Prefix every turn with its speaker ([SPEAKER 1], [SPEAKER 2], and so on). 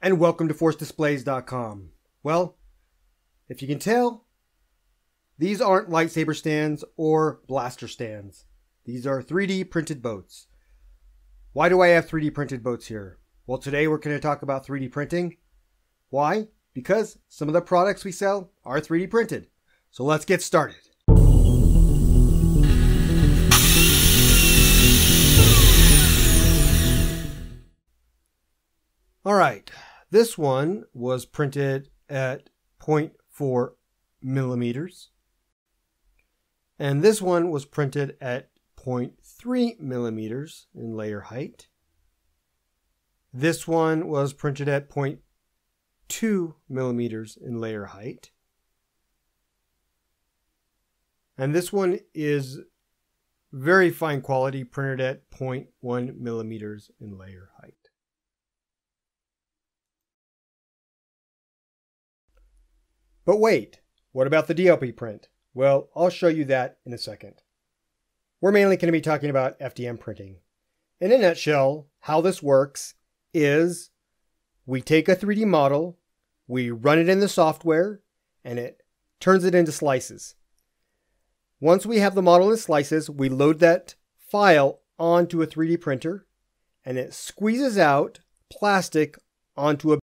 [SPEAKER 1] and welcome to ForceDisplays.com. Well, if you can tell, these aren't lightsaber stands or blaster stands. These are 3D printed boats. Why do I have 3D printed boats here? Well, today we're going to talk about 3D printing. Why? Because some of the products we sell are 3D printed. So let's get started. All right, this one was printed at 0.4 millimeters. And this one was printed at 0.3 millimeters in layer height. This one was printed at 0.2 millimeters in layer height. And this one is very fine quality, printed at 0.1 millimeters in layer height. But wait, what about the DLP print? Well, I'll show you that in a second. We're mainly going to be talking about FDM printing. In a nutshell, how this works is we take a 3D model, we run it in the software, and it turns it into slices. Once we have the model in slices, we load that file onto a 3D printer, and it squeezes out plastic onto a